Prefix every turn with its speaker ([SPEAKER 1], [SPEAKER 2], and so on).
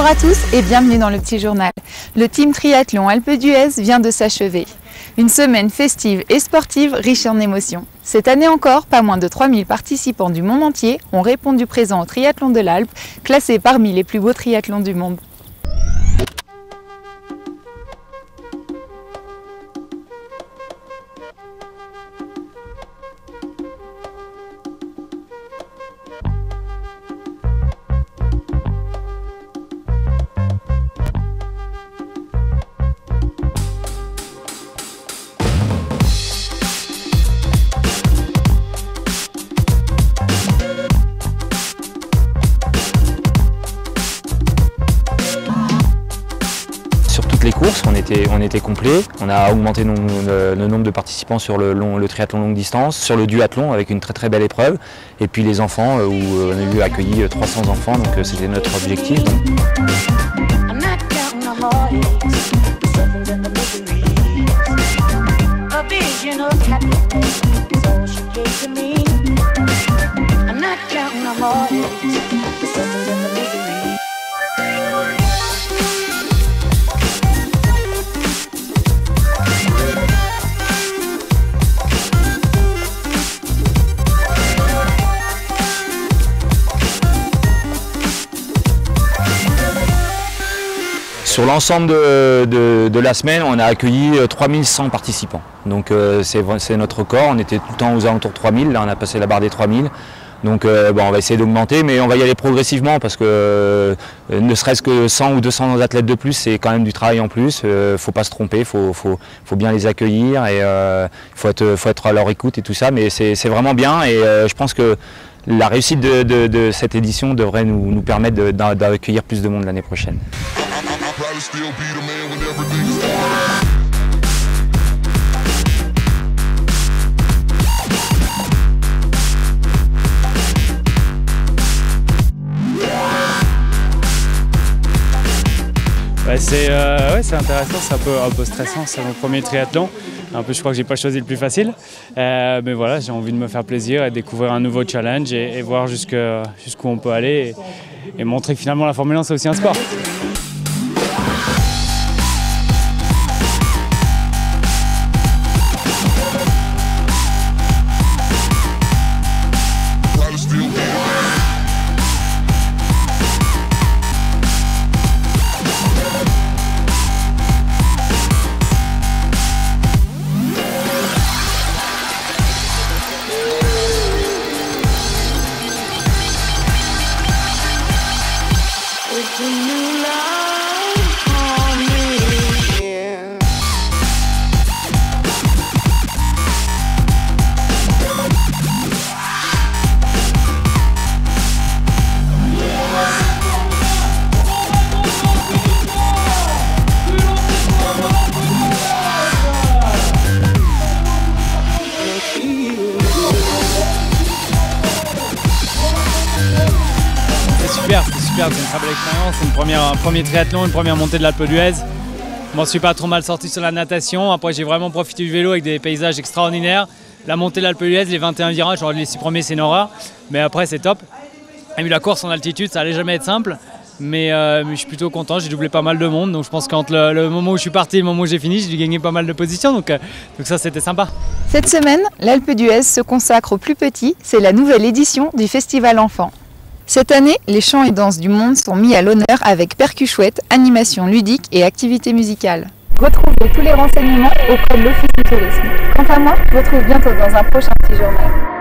[SPEAKER 1] Bonjour à tous et bienvenue dans le petit journal. Le team triathlon Alpe d'Huez vient de s'achever. Une semaine festive et sportive riche en émotions. Cette année encore, pas moins de 3000 participants du monde entier ont répondu présent au triathlon de l'Alpe, classé parmi les plus beaux triathlons du monde.
[SPEAKER 2] On était, on était complet. On a augmenté nos- le, nombre de participants sur le, triathlon longue distance, sur le duathlon avec une très très belle épreuve. Et puis les enfants, euh, où euh, on a eu accueilli euh, 300 enfants, donc euh, c'était notre objectif. Sur l'ensemble de, la semaine, on a accueilli euh, 3100 participants. Donc euh, c'est notre record. On était tout le temps aux alentours de 3000. Là, on a passé la barre des 3000. Donc euh, on va essayer d'augmenter, mais on va y aller progressivement parce que euh, ne serait-ce que 100 ou 200 athlètes de plus, c'est quand même du travail en plus. Il faut pas se tromper, il faut, faut- bien les accueillir et il faut, être, à leur écoute et tout ça. Mais c'est vraiment bien et euh, je pense que la réussite de, cette édition devrait nous, permettre d'accueillir plus de monde l'année prochaine.
[SPEAKER 3] Euh, c'est intéressant, c'est un peu, un peu stressant, c'est mon premier triathlon. Un peu, je crois que j'ai pas choisi le plus facile. Euh, mais voilà, j'ai envie de me faire plaisir et découvrir un nouveau challenge et, voir jusqu'où on peut aller et, et montrer que finalement la Formule 1 c'est aussi un sport. Super, c'est super, c'est une très belle expérience. C'est une première, un premier triathlon, une première montée de l'Alpe d'Huez. Je m'en suis pas trop mal sorti sur la natation. Après, j'ai vraiment profité du vélo avec des paysages extraordinaires. La montée de l'Alpe d'Huez, les 21 virages, genre les 6 premiers, c'est une horreur. Mais après, c'est top. Et puis la course en altitude, ça allait jamais être simple. Mais, euh, mais je suis plutôt content, j'ai doublé pas mal de monde. Donc je pense qu'entre le, moment où je suis parti et le moment où j'ai fini, j'ai dû gagner pas mal de positions. Euh, donc ça, c'était sympa.
[SPEAKER 1] Cette semaine, l'Alpe d'Huez se consacre aux plus petits. C'est la nouvelle édition du Festival Enfant. Cette année, les chants et danses du monde sont mis à l'honneur avec percuchouette, animation ludique et activités musicales. Retrouvez tous les renseignements auprès de l'Office du tourisme. Quant à moi, je vous retrouve bientôt dans un prochain petit journal.